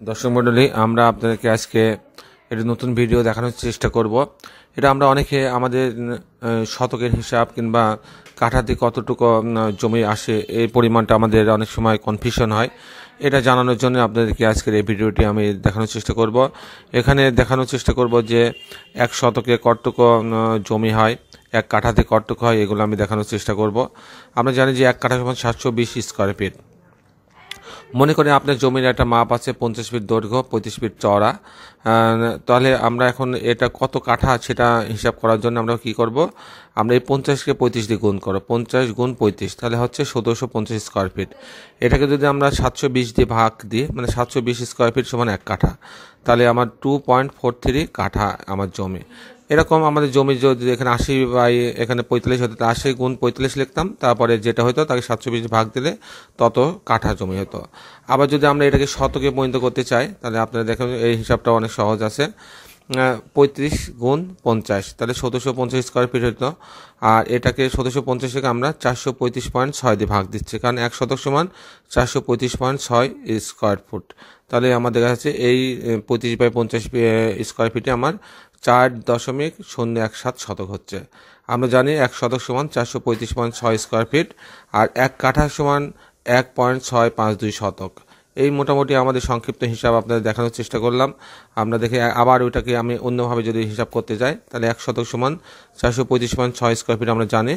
দর্শক মণ্ডলী আমরা আপনাদেরকে আজকে একটি নতুন ভিডিও দেখানোর চেষ্টা করব। এটা আমরা অনেকে আমাদের শতকের হিসাব কিংবা কাঠাতে কতটুকু জমি আসে, এই পরিমাণটা আমাদের অনেক সময় কনফিউশন হয়। এটা জানানোর জন্য আপনাদেরকে আজকের এই ভিডিওটি আমি দেখানোর চেষ্টা করব। এখানে দেখানোর চেষ্টা করব যে এক শতকে কতটুকু জমি হয়, এক কাঠাতে কতটুকু হয়, এগুলো আমি দেখানোর চেষ্টা করব। আমরা জানি যে এক কাঠা সমান সাতশো বিশ স্কোয়ার ফিট মনে করেন আপনার জমির একটা মাপ আছে পঞ্চাশ ফিট দৈর্ঘ্য, পঁয়ত্রিশ ফিট চড়া তাহলে আমরা এখন এটা কত কাঠা সেটা হিসাব করার জন্য আমরা কি করব? আমরা এই পঞ্চাশকে পঁয়ত্রিশ দিয়ে গুণ করো পঞ্চাশ গুণ পঁয়ত্রিশ, তাহলে হচ্ছে সতেরোশো পঞ্চাশ স্কোয়ার ফিট এটাকে যদি আমরা সাতশো বিশ দিয়ে ভাগ দিই মানে সাতশো বিশ স্কোয়ার ফিট সমান এক কাঠা, তাহলে আমার টু পয়েন্ট ফোর থ্রি কাঠা আমার জমি। এরকম আমাদের জমি যদি এখানে আশি বাই এখানে পঁয়তাল্লিশ হতো আশি গুণ পঁয়তাল্লিশ লিখতাম, তারপরে যেটা হতো তাকে সাতশো বিশ ভাগ দিলে তত কাঠা জমি হতো। আবার যদি আমরা এটাকে শতকে পরিণত করতে চাই, তাহলে আপনারা দেখেন এই হিসাবটা অনেক সহজ আছে। পঁয়ত্রিশ গুণ পঞ্চাশ। তাহলে সতেরোশো পঞ্চাশ স্কোয়ার ফিট হতো আর এটাকে সতেরোশো পঞ্চাশকে আমরা চারশো পঁয়ত্রিশ পয়েন্ট ছয় দিয়ে ভাগ দিচ্ছি। কারণ এক শতক সমান চারশো পঁয়ত্রিশ পয়েন্ট ছয় স্কোয়ার ফুট তাহলে আমাদের কাছে এই পঁয়ত্রিশ বাই পঞ্চাশ স্কোয়ার ফিটে আমার চার দশমিক শূন্য এক সাত শতক হচ্ছে। আমরা জানি এক শতক সমান চারশো পঁয়ত্রিশ পয়েন্ট ছয় স্কোয়ার ফিট আর এক কাঠা সমান এক পয়েন্ট ছয় পাঁচ দুই শতক। এই মোটামুটি আমাদের সংক্ষিপ্ত হিসাব আপনাদের দেখানোর চেষ্টা করলাম। আমরা দেখে আবার ওইটাকে আমি অন্যভাবে যদি হিসাব করতে যাই, তাহলে এক শতক সমান চারশো পঁয়ত্রিশ পয়েন্ট ছয় স্কোয়ার ফিট আমরা জানি।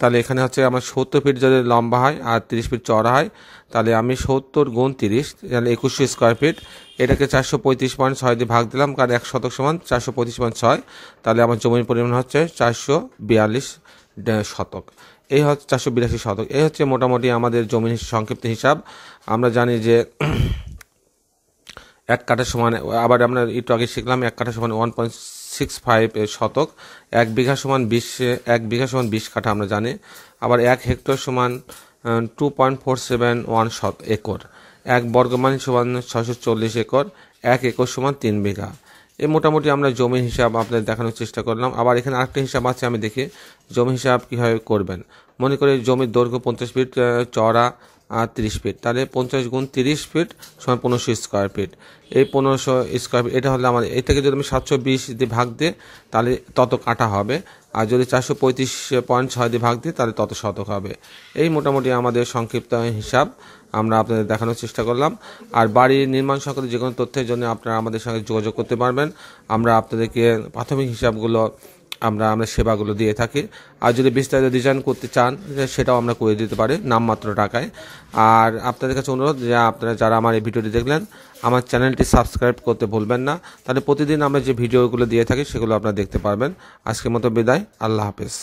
তাহলে এখানে হচ্ছে আমার সত্তর ফিট যদি লম্বা হয় আর তিরিশ ফিট চড়া হয়, তাহলে আমি সত্তর গুণ তিরিশ, তাহলে একুশশো স্কোয়ার ফিট। এটাকে চারশো পঁয়ত্রিশ পয়েন্ট ছয় দিয়ে ভাগ দিলাম, কারণ এক শতক সমান চারশো পঁয়ত্রিশ পয়েন্ট ছয়, তাহলে আমার জমির পরিমাণ হচ্ছে চারশো বিয়াল্লিশ শতক। এই হচ্ছে চারশো বিরাশি শতক। এই হচ্ছে মোটামুটি আমাদের জমির সংক্ষিপ্ত হিসাব। আমরা জানি যে এক কাঠা সমান, আবার আমরা একটু আগে শিখলাম, এক কাঠা সমান ওয়ান পয়েন্ট সিক্স ফাইভ শতক। এক বিঘা সমান বিশ, এক বিঘা সমান বিশ কাঠা আমরা জানি। আবার এক হেক্টর সমান two point four seven one শত একর। এক বর্গমান সমান ছশো চল্লিশ একর, এক একর সমান তিন বিঘা। এই মোটামুটি আমরা জমি হিসাব আপনাদের দেখানোর চেষ্টা করলাম। আবার এখানে আরেকটা হিসাব আছে, আমি দেখি। জমি হিসাব কীভাবে করবেন? মনে করি জমির দৈর্ঘ্য পঞ্চাশ ফিট চড়া আর তিরিশ ফিট তাহলে পঞ্চাশ গুণ তিরিশ ফিট সমান পনেরোশো স্কোয়ার ফিট এই পনেরোশো স্কোয়ার ফিট এটা হলে আমার এটাকে যদি আমি সাতশো বিশ দিয়ে ভাগ দিই, তাহলে তত কাটা হবে। আর যদি চারশো পঁয়ত্রিশ পয়েন্ট ছয় দিয়ে ভাগ দিই, তাহলে তত শতক হবে। এই মোটামুটি আমাদের সংক্ষিপ্ত হিসাব আমরা আপনাদের দেখানোর চেষ্টা করলাম। আর বাড়ির নির্মাণ সংক্রান্ত যে কোনো তথ্যের জন্য আপনারা আমাদের সঙ্গে যোগাযোগ করতে পারবেন। আমরা আপনাদেরকে প্রাথমিক হিসাবগুলো আমরা আমরা সেবাগুলো দিয়ে থাকি। আর যদি বিস্তারিত ডিজাইন করতে চান, সেটাও আমরা করে দিতে পারি নামমাত্র টাকায়। আর আপনাদের কাছে অনুরোধ যে আপনারা যারা আমার এই ভিডিওটি দেখলেন, আমার চ্যানেলটি সাবস্ক্রাইব করতে ভুলবেন না। তাহলে প্রতিদিন আমরা যে ভিডিওগুলো দিয়ে থাকি, সেগুলো আপনারা দেখতে পারবেন। আজকের মতো বিদায়, আল্লাহ হাফেজ।